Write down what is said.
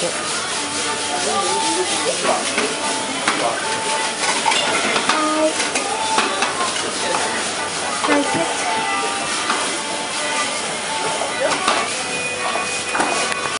はい。はい